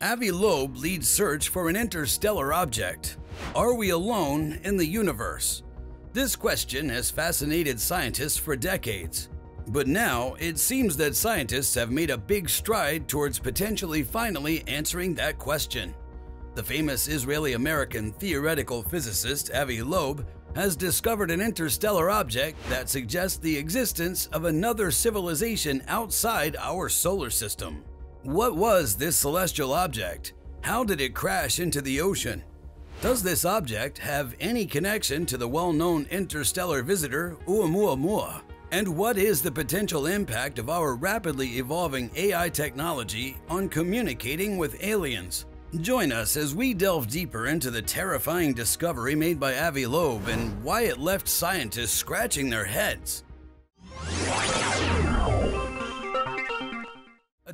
Avi Loeb leads search for an interstellar object. Are we alone in the universe? This question has fascinated scientists for decades. But now, it seems that scientists have made a big stride towards potentially finally answering that question. The famous Israeli American theoretical physicist Avi Loeb has discovered an interstellar object that suggests the existence of another civilization outside our solar system. What was this celestial object? How did it crash into the ocean? Does this object have any connection to the well known interstellar visitor Oumuamua? And what is the potential impact of our rapidly evolving AI technology on communicating with aliens? Join us as we delve deeper into the terrifying discovery made by Avi Loeb and why it left scientists scratching their heads.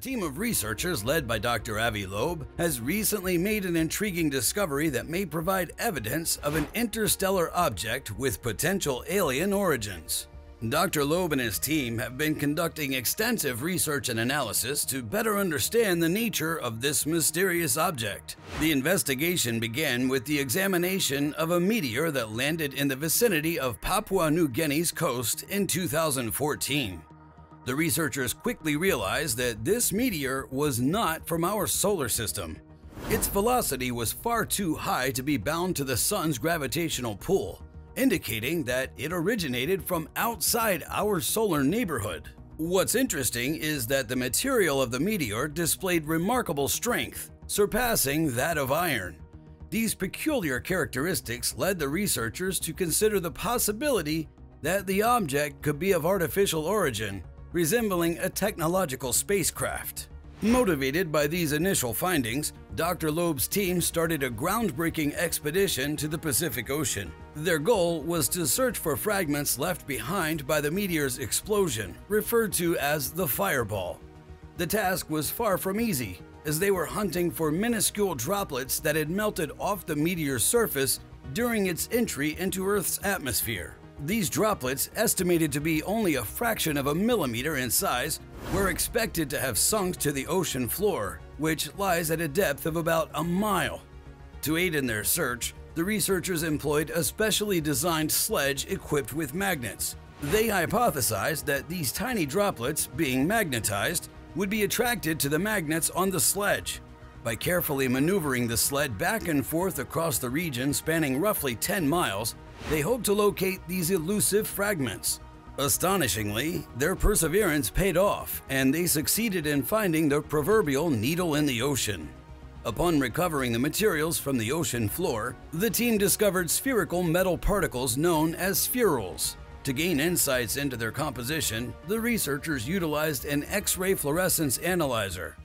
Team of researchers led by Dr. Avi Loeb has recently made an intriguing discovery that may provide evidence of an interstellar object with potential alien origins. Dr. Loeb and his team have been conducting extensive research and analysis to better understand the nature of this mysterious object. The investigation began with the examination of a meteor that landed in the vicinity of Papua New Guinea's coast in 2014. The researchers quickly realized that this meteor was not from our solar system. Its velocity was far too high to be bound to the sun's gravitational pull indicating that it originated from outside our solar neighborhood. What's interesting is that the material of the meteor displayed remarkable strength, surpassing that of iron. These peculiar characteristics led the researchers to consider the possibility that the object could be of artificial origin, resembling a technological spacecraft. Motivated by these initial findings, Dr. Loeb's team started a groundbreaking expedition to the Pacific Ocean. Their goal was to search for fragments left behind by the meteor's explosion, referred to as the fireball. The task was far from easy, as they were hunting for minuscule droplets that had melted off the meteor's surface during its entry into Earth's atmosphere. These droplets, estimated to be only a fraction of a millimeter in size, were expected to have sunk to the ocean floor, which lies at a depth of about a mile. To aid in their search, the researchers employed a specially designed sledge equipped with magnets. They hypothesized that these tiny droplets, being magnetized, would be attracted to the magnets on the sledge. By carefully maneuvering the sled back and forth across the region spanning roughly 10 miles, they hoped to locate these elusive fragments. Astonishingly, their perseverance paid off, and they succeeded in finding the proverbial needle in the ocean. Upon recovering the materials from the ocean floor, the team discovered spherical metal particles known as spherules. To gain insights into their composition, the researchers utilized an X-ray fluorescence analyzer.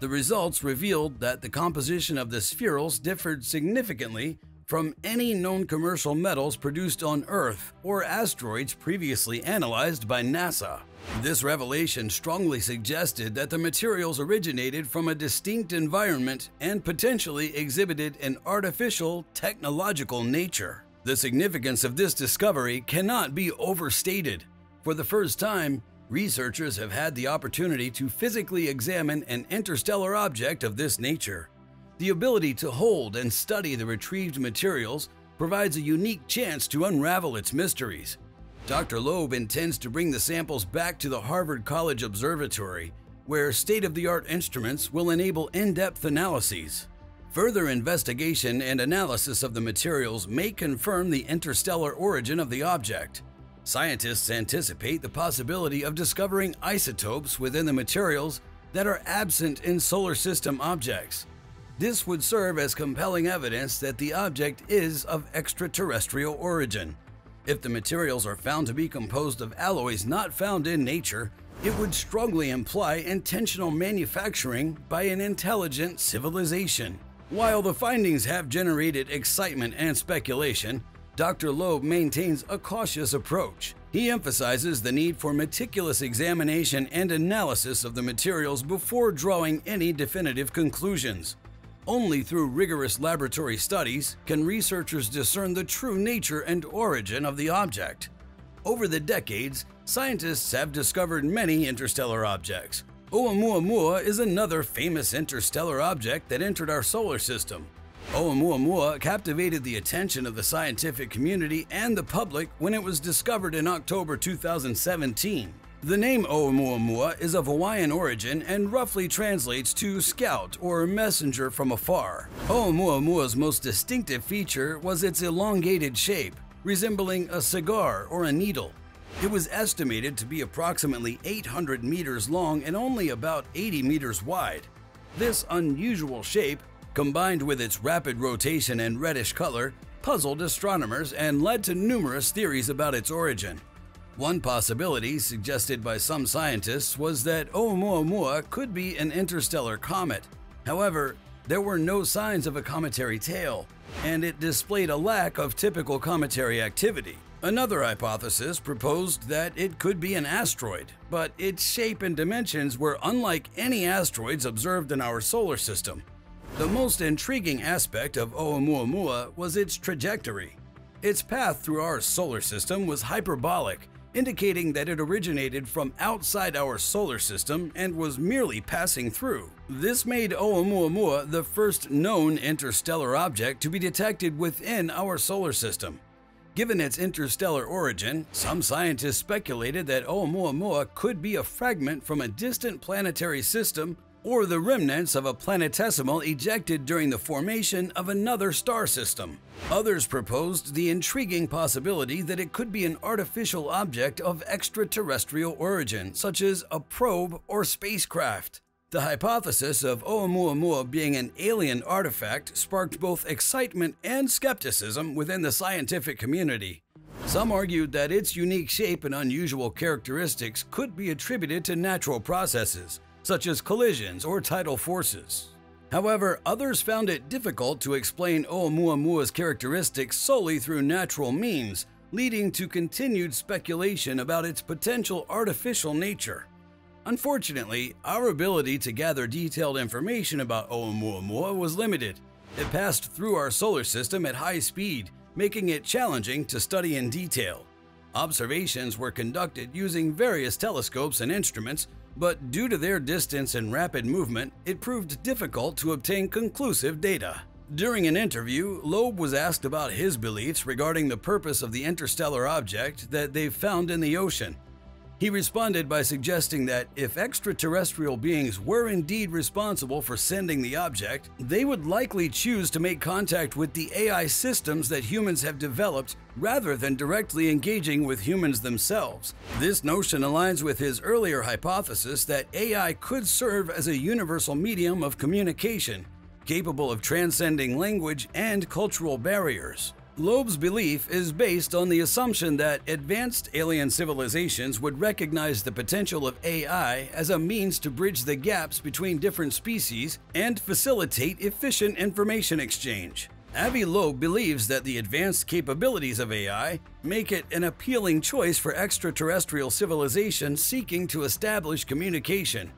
The results revealed that the composition of the spherules differed significantly from any known commercial metals produced on Earth or asteroids previously analyzed by NASA. This revelation strongly suggested that the materials originated from a distinct environment and potentially exhibited an artificial technological nature. The significance of this discovery cannot be overstated. For the first time, researchers have had the opportunity to physically examine an interstellar object of this nature. The ability to hold and study the retrieved materials provides a unique chance to unravel its mysteries. Dr. Loeb intends to bring the samples back to the Harvard College Observatory, where state of the art instruments will enable in depth analyses. Further investigation and analysis of the materials may confirm the interstellar origin of the object. Scientists anticipate the possibility of discovering isotopes within the materials that are absent in solar system objects. This would serve as compelling evidence that the object is of extraterrestrial origin. If the materials are found to be composed of alloys not found in nature, it would strongly imply intentional manufacturing by an intelligent civilization. While the findings have generated excitement and speculation, Dr. Loeb maintains a cautious approach. He emphasizes the need for meticulous examination and analysis of the materials before drawing any definitive conclusions. Only through rigorous laboratory studies can researchers discern the true nature and origin of the object. Over the decades, scientists have discovered many interstellar objects, Oumuamua is another famous interstellar object that entered our solar system. Oumuamua captivated the attention of the scientific community and the public when it was discovered in October 2017. The name Oumuamua is of Hawaiian origin and roughly translates to scout or messenger from afar. Oumuamua's most distinctive feature was its elongated shape, resembling a cigar or a needle. It was estimated to be approximately 800 meters long and only about 80 meters wide. This unusual shape combined with its rapid rotation and reddish color, puzzled astronomers and led to numerous theories about its origin. One possibility suggested by some scientists was that Oumuamua could be an interstellar comet. However, there were no signs of a cometary tail, and it displayed a lack of typical cometary activity. Another hypothesis proposed that it could be an asteroid, but its shape and dimensions were unlike any asteroids observed in our solar system. The most intriguing aspect of Oumuamua was its trajectory. Its path through our solar system was hyperbolic, indicating that it originated from outside our solar system and was merely passing through. This made Oumuamua the first known interstellar object to be detected within our solar system. Given its interstellar origin, some scientists speculated that Oumuamua could be a fragment from a distant planetary system or the remnants of a planetesimal ejected during the formation of another star system. Others proposed the intriguing possibility that it could be an artificial object of extraterrestrial origin, such as a probe or spacecraft. The hypothesis of Oumuamua being an alien artifact sparked both excitement and skepticism within the scientific community. Some argued that its unique shape and unusual characteristics could be attributed to natural processes, such as collisions or tidal forces. However, others found it difficult to explain Oumuamua's characteristics solely through natural means, leading to continued speculation about its potential artificial nature. Unfortunately, our ability to gather detailed information about Oumuamua was limited. It passed through our solar system at high speed, making it challenging to study in detail. Observations were conducted using various telescopes and instruments, but due to their distance and rapid movement, it proved difficult to obtain conclusive data. During an interview, Loeb was asked about his beliefs regarding the purpose of the interstellar object that they've found in the ocean. He responded by suggesting that if extraterrestrial beings were indeed responsible for sending the object, they would likely choose to make contact with the AI systems that humans have developed rather than directly engaging with humans themselves. This notion aligns with his earlier hypothesis that AI could serve as a universal medium of communication, capable of transcending language and cultural barriers. Loeb's belief is based on the assumption that advanced alien civilizations would recognize the potential of AI as a means to bridge the gaps between different species and facilitate efficient information exchange. Avi Loeb believes that the advanced capabilities of AI make it an appealing choice for extraterrestrial civilizations seeking to establish communication.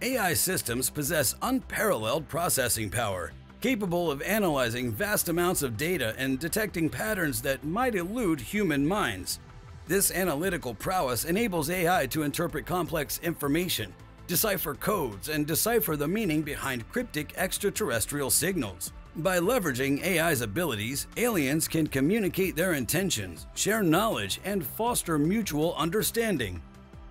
AI systems possess unparalleled processing power capable of analyzing vast amounts of data and detecting patterns that might elude human minds. This analytical prowess enables AI to interpret complex information, decipher codes, and decipher the meaning behind cryptic extraterrestrial signals. By leveraging AI's abilities, aliens can communicate their intentions, share knowledge, and foster mutual understanding.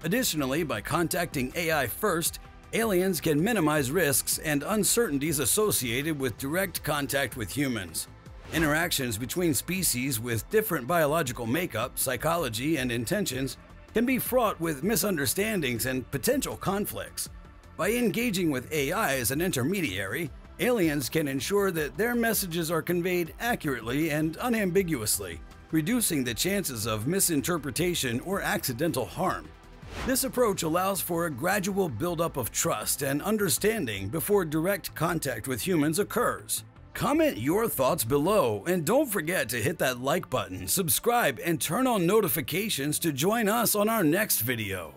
Additionally, by contacting AI first, aliens can minimize risks and uncertainties associated with direct contact with humans. Interactions between species with different biological makeup, psychology, and intentions can be fraught with misunderstandings and potential conflicts. By engaging with AI as an intermediary, aliens can ensure that their messages are conveyed accurately and unambiguously, reducing the chances of misinterpretation or accidental harm. This approach allows for a gradual buildup of trust and understanding before direct contact with humans occurs. Comment your thoughts below and don't forget to hit that like button, subscribe, and turn on notifications to join us on our next video.